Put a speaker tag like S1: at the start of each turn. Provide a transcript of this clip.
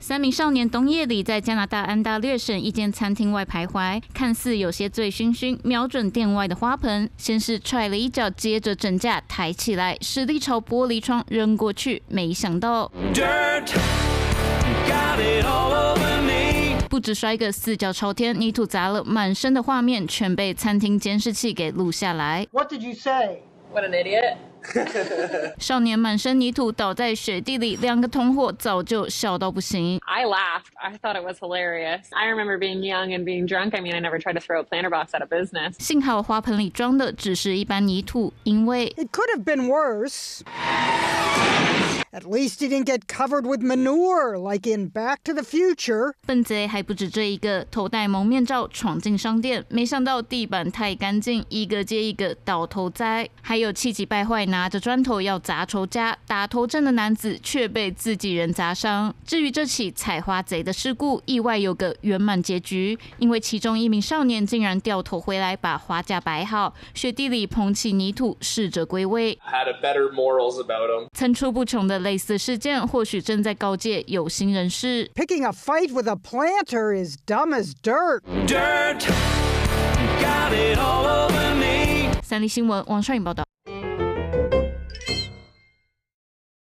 S1: 三名少年冬夜里在加拿大安大略省一间餐厅外徘徊，看似有些醉醺醺，瞄准店外的花盆，先是踹了一脚，接着整架抬起来，使力朝玻璃窗扔过去，没想到 dirt。不止摔个四脚朝天，泥土砸了满身的画面，全被餐厅监视器给录下来。
S2: What did you say?
S3: What an idiot!
S1: 少年满身泥土倒在雪地里，两个同伙早就笑到不行。
S3: I laughed. I thought it was hilarious. I remember being young and being drunk. I mean, I never tried to throw a planter box out of business.
S1: 幸好花盆里装的只是一般泥土，因为
S2: It could have been worse. At least he didn't get covered with manure like in Back to the Future.
S1: 笨贼还不止这一个，头戴蒙面罩闯进商店，没想到地板太干净，一个接一个倒头栽，还有气急败坏拿着砖头要砸仇家，打头阵的男子却被自己人砸伤。至于这起采花贼的事故，意外有个圆满结局，因为其中一名少年竟然掉头回来把花架摆好，雪地里捧起泥土，试着归位。
S4: had a better morals about him.
S1: 层出不穷的类似事件，或许正在告诫有心人士。
S2: Picking a fight with a planter is dumb as dirt.
S5: Dirt, got it all over me.
S1: 三立新闻王帅颖报道。